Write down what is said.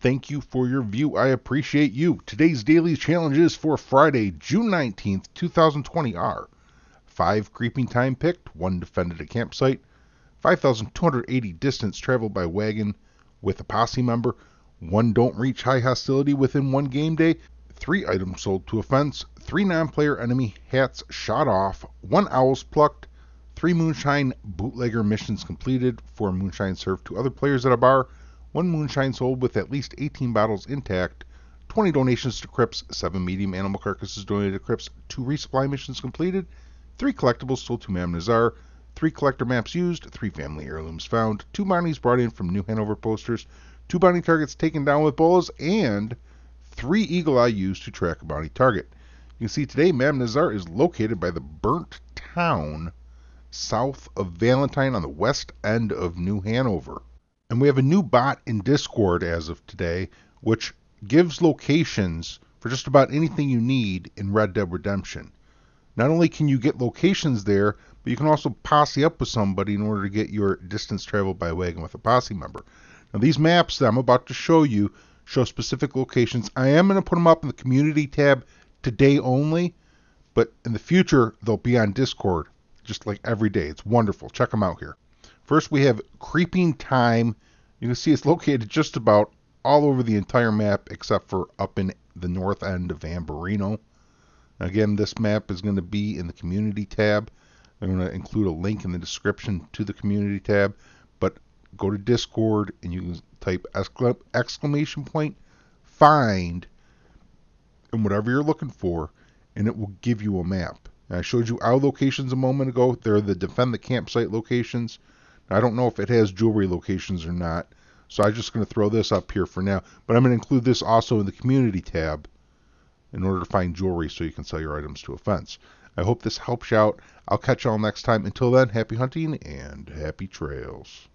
Thank you for your view. I appreciate you. Today's daily challenges for Friday, June 19th, 2020 are 5 creeping thyme picked, 1 defended a campsite, 5,280 distance traveled by wagon with a posse member, 1 don't reach high hostility within one game day, 3 items sold to a fence, 3 non player enemy hats shot off, 1 owls plucked, 3 moonshine bootlegger missions completed, 4 moonshine served to other players at a bar, 1 moonshine sold with at least 18 bottles intact, 20 donations to Cripps, 7 medium animal carcasses donated to Cripps, 2 resupply missions completed, 3 collectibles sold to Madam Nazar, 3 collector maps used, 3 family heirlooms found, 2 bounties brought in from New Hanover posters, 2 bounty targets taken down with bolas, and 3 eagle eye used to track a bounty target. You can see today Madam Nazar is located by the burnt town south of Valentine on the west end of New Hanover. And we have a new bot in Discord as of today, which gives locations for just about anything you need in Red Dead Redemption. Not only can you get locations there, but you can also posse up with somebody in order to get your distance traveled by wagon with a posse member. Now, these maps that I'm about to show you show specific locations. I am going to put them up in the community tab today only, but in the future, they'll be on Discord just like every day. It's wonderful. Check them out here. First, we have Creeping Thyme. You can see it's located just about all over the entire map except for up in the north end of Ambarino. Again, this map is going to be in the community tab. I'm going to include a link in the description to the community tab. But go to Discord and you can type exclamation point find and whatever you're looking for, and it will give you a map. I showed you our locations a moment ago. They're the defend the campsite locations. I don't know if it has jewelry locations or not, so I'm just going to throw this up here for now. But I'm going to include this also in the community tab in order to find jewelry so you can sell your items to a fence. I hope this helps you out. I'll catch y'all next time. Until then, happy hunting and happy trails.